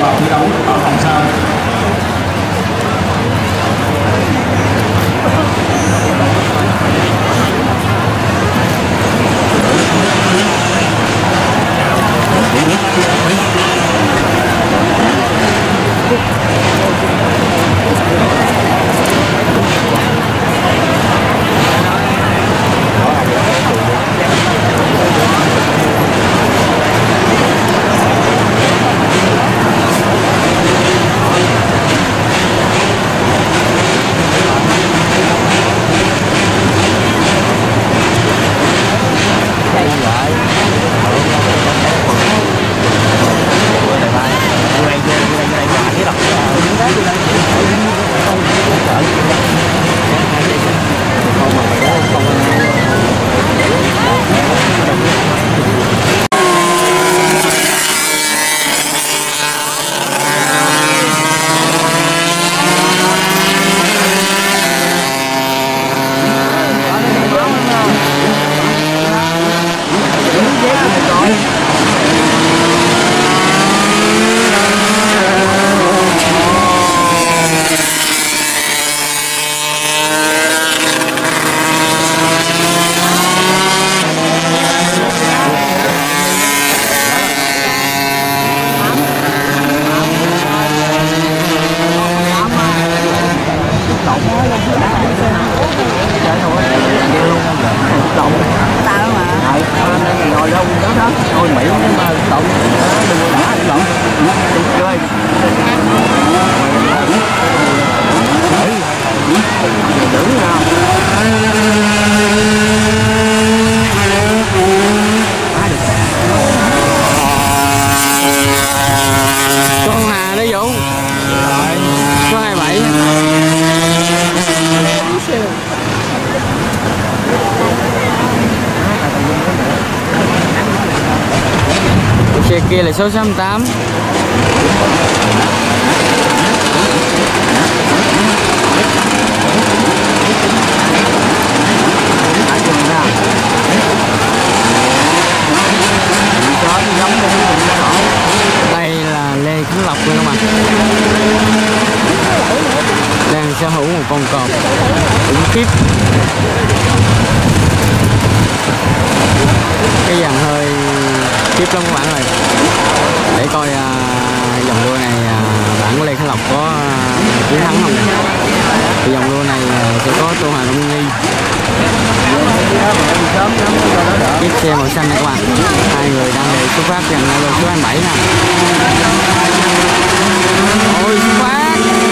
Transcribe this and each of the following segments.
vào thi đấu ở phòng sau 608 đây là Lê Khánh Lộc luôn các bạn. Đang sở hữu một con cọp khủng khiếp cái dàn hơi khiếp lắm các bạn. Xanh này các bạn. Hai người đang đều xuất phát gần lô số 27 nè. Ôi xuất phát.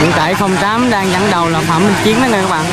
708 đang dẫn đầu là Phạm Minh Chiến đó nha các bạn.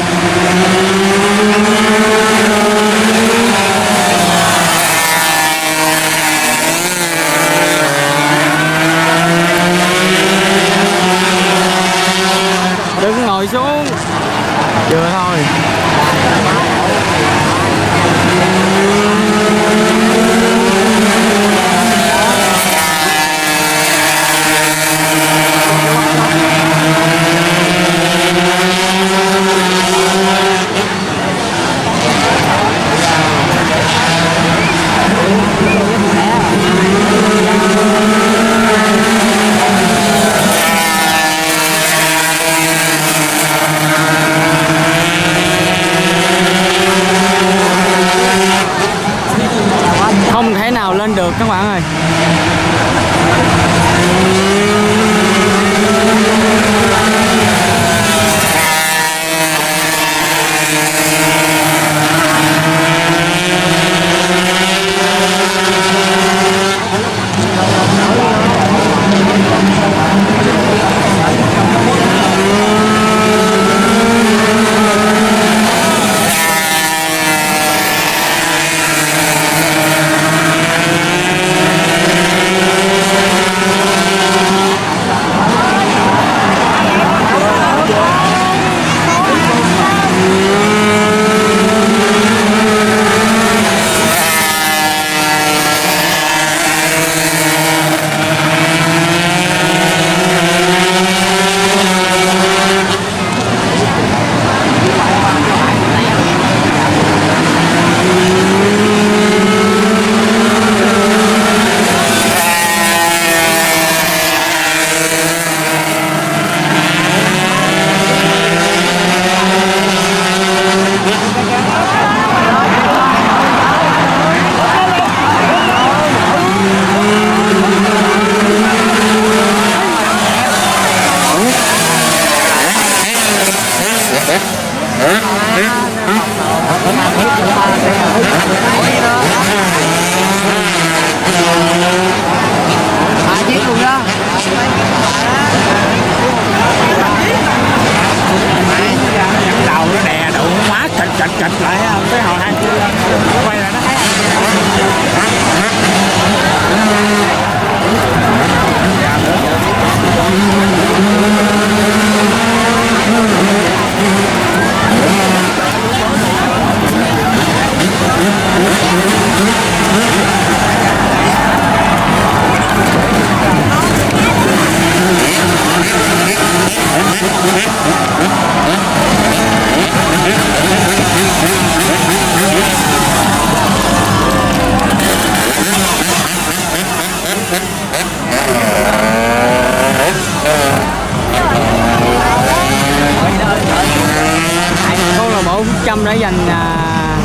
Giành à,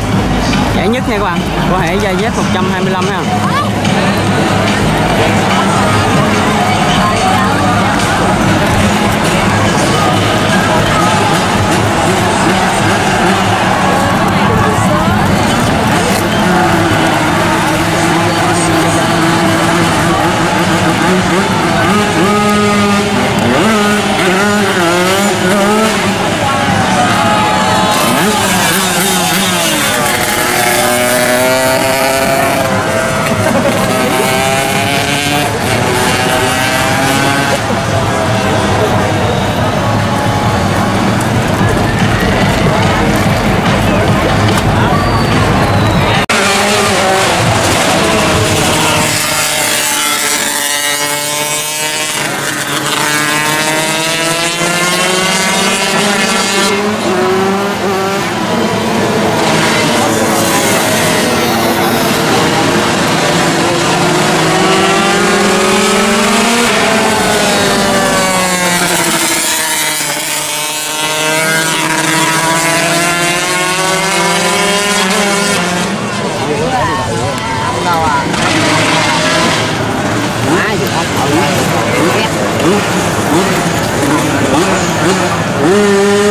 giải nhất nha các bạn của hệ giày Z 125 ha. Música